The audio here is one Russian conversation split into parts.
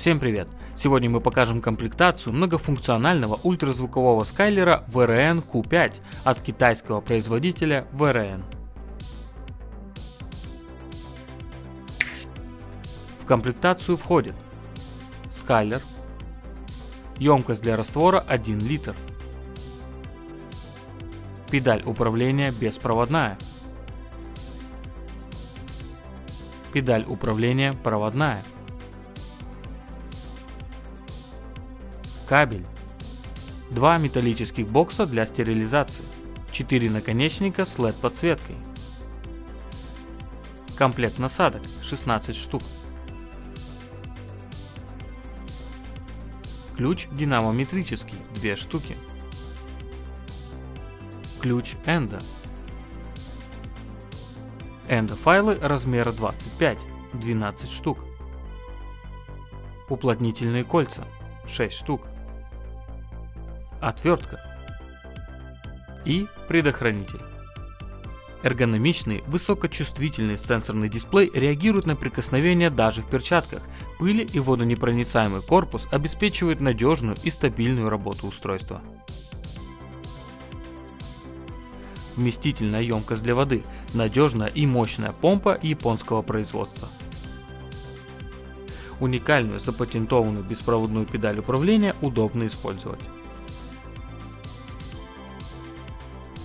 Всем привет! Сегодня мы покажем комплектацию многофункционального ультразвукового скайлера VRN Q5 от китайского производителя VRN. В комплектацию входит скайлер, емкость для раствора 1 литр, педаль управления беспроводная, педаль управления проводная, кабель, два металлических бокса для стерилизации, 4 наконечника с LED подсветкой, комплект насадок 16 штук, ключ динамометрический 2 штуки, ключ Эндо, Эндо файлы размера 25 12 штук, уплотнительные кольца 6 штук, отвертка и предохранитель. Эргономичный, высокочувствительный сенсорный дисплей реагирует на прикосновение даже в перчатках. Пыли и водонепроницаемый корпус обеспечивают надежную и стабильную работу устройства. Вместительная емкость для воды, надежная и мощная помпа японского производства. Уникальную запатентованную беспроводную педаль управления удобно использовать.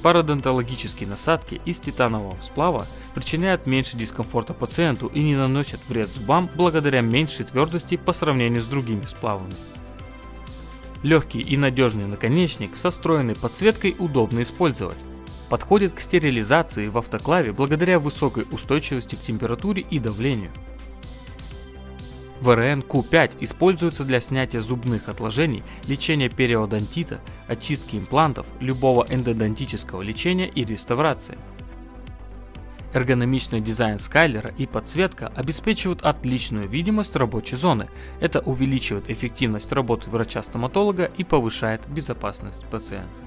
Пародонтологические насадки из титанового сплава причиняют меньше дискомфорта пациенту и не наносят вред зубам благодаря меньшей твердости по сравнению с другими сплавами. Легкий и надежный наконечник со встроенной подсветкой удобно использовать. Подходит к стерилизации в автоклаве благодаря высокой устойчивости к температуре и давлению. ВРН Q5 используется для снятия зубных отложений, лечения периодонтита, очистки имплантов, любого эндодонтического лечения и реставрации. Эргономичный дизайн скайлера и подсветка обеспечивают отличную видимость рабочей зоны. Это увеличивает эффективность работы врача-стоматолога и повышает безопасность пациента.